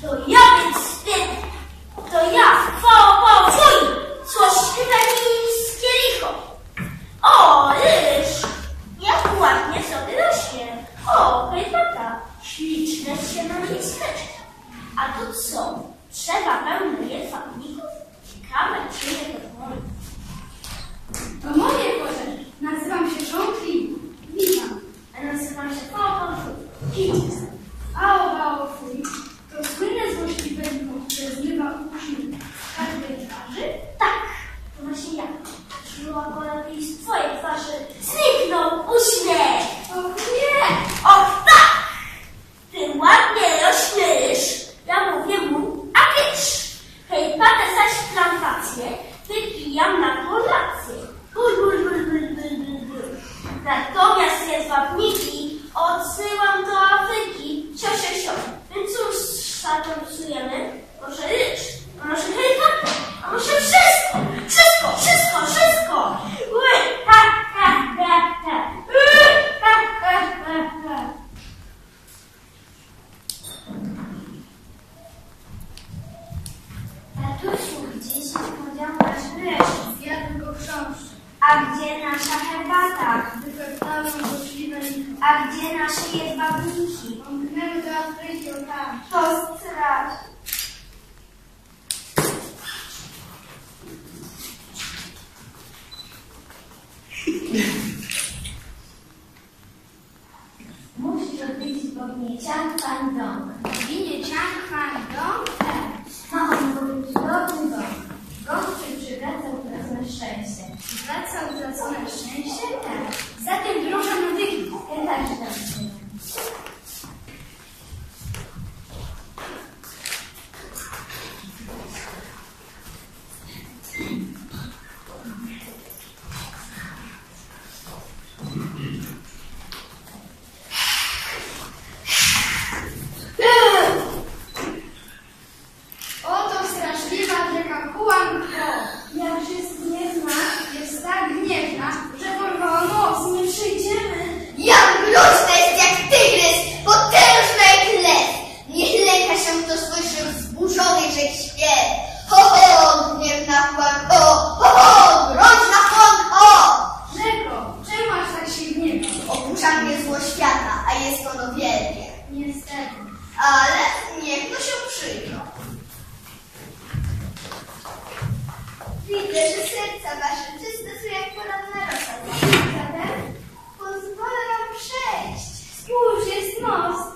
To ja być wstyd. To ja, fo, fo, fuj. Złośliwe miejskie licho. O, ryż. Jak ładnie sobie rośnie. O, herbata. Śliczne się na listeczkę. A to co? Trzeba pełne odsyłam do Afryki. Sio, sio, sio. Więc cóż zapracujemy? Może rycz, a może helikopter, a może wszystko, wszystko, wszystko, wszystko. Ły, ha, ha, ha, ha. Ły, ha, ha, ha, ha. Tatusiu, gdzie się podział nasz ryż? Zjadł go książkę. A gdzie nasza herbata? A gdzie nasze jedwabniki? Omknęły do Afryki, o tam. To straż. Musisz Opuszcza mnie zło świata, a jest ono wielkie. Niestety. Ale niech to się przyjmą. Widzę, że serca wasze czyste są jak poranna rosa. Pozwolę wam przejść. Spójrz, jest most.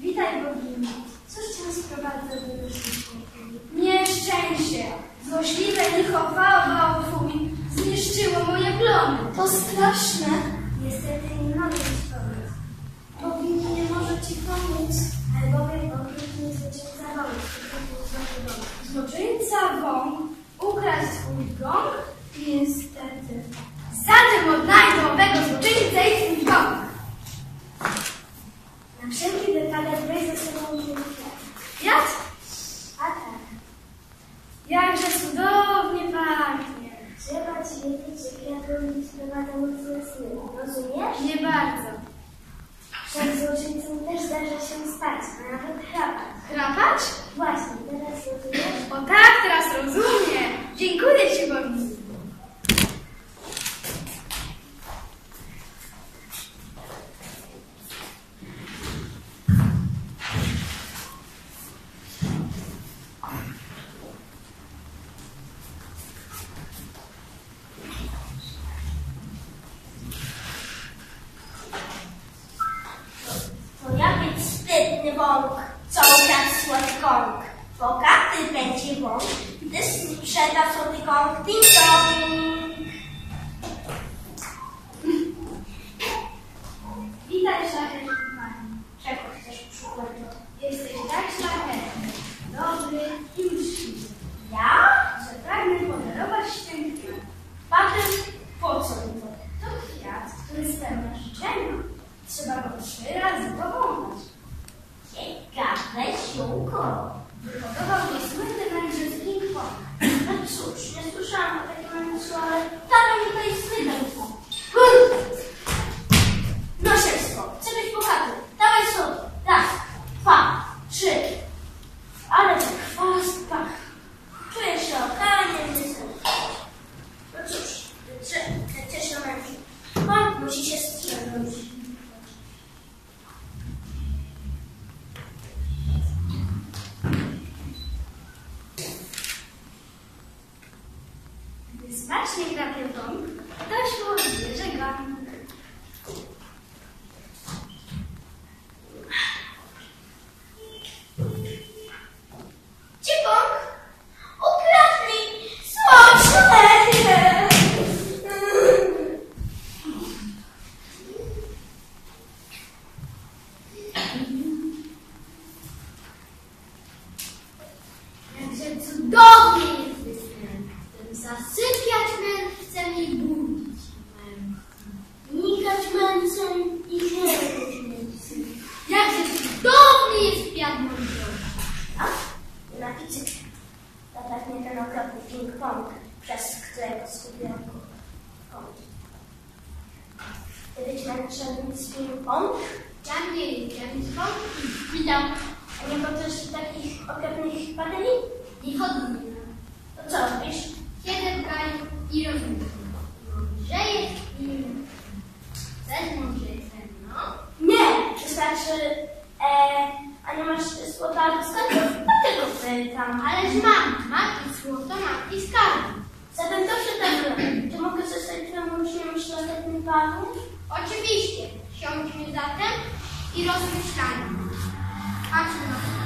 Witaj, bogini. Cóż Cię sprowadza do naszej Nieszczęście. Złośliwe licho fałba twój zniszczyło moje plony. To straszne. Niestety nie mogę Ci pomóc. Bogini nie może Ci pomóc, albowiem był znowu dom. Złoczyńca wąg ukradł twój gong? Niestety. Zatem odnajdę owego złoczyńcę i twój gong. Na wszelki wypadek weź ze sobą ten chleb. Jadł? A tak, Jakże cudownie pachnie. trzeba Ci wiedzieć, że kwiatłem nie sprowadza mocne sny. Rozumiesz? Nie bardzo. Wszak złoczyńcom też zdarza się spać, a nawet chrapać. Chrapać? Właśnie, teraz rozumiesz? O tak, teraz rozumiem. Dziękuję ci, bogini. Jakże cudownie jest występ. Chcę zasypiać mędrcem i budzić mędrcem. Nikać męcem i wierzyć męcem. Jakże cudowny jest kwiat mądrości. A? Nienawidzę cię. To pewnie ten okropny ping-pong, przez którego skupiłam go. Ty być męczem z ping-pong? Ja nie wiem, skąd widział A nie potrzesz takich okropnych badani? I hodowli. To co robisz? Siedzę w kraju i rozumiem. Mądrzeję i też mądrzeję no. Nie! Wystarczy... E, a nie masz słowa skarbów? Dlatego pytam. Ależ mam, matki słów to matki skarbu. Zatem dobrze tak Czy mogę zostać twoim szlachetnym panu? Oczywiście, siądźmy zatem i rozmyślajmy. Patrzmy na to.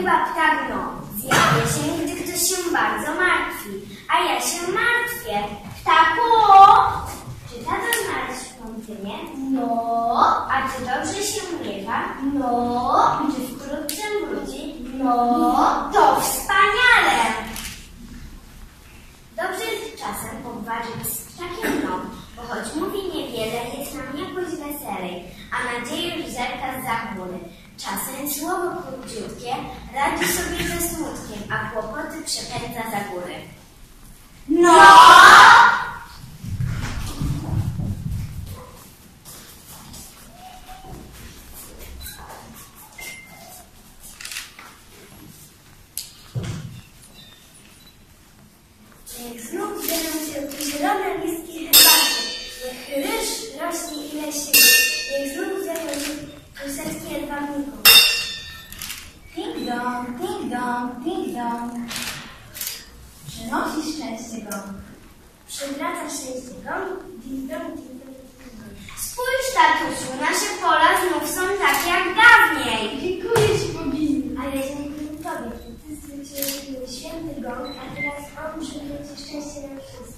Chyba ptak no. Zjawia się, gdy ktoś się bardzo martwi. A ja się martwię. Ptaku! Czy tata znalazł świątynię? No. A czy dobrze się miewa? No. Czy wkrótce wróci? No. To wspaniale! Dobrze jest czasem poważyć z ptakiem no, bo choć mówi niewiele, jest nam jakoś weselej, a nadzieję już zerka za góry. Czasem słowo króciutkie radzi sobie ze smutkiem, a kłopoty przepędza za góry. No! Dong, ding dong, ding dong. Spójrz, tatusiu, nasze pola znów są takie jak dawniej. Dziękuję ci bogini. Ale dziękuję Tobie, Ty zwyciężyłeś święty gong, a teraz on przywróci szczęście nam wszystkim.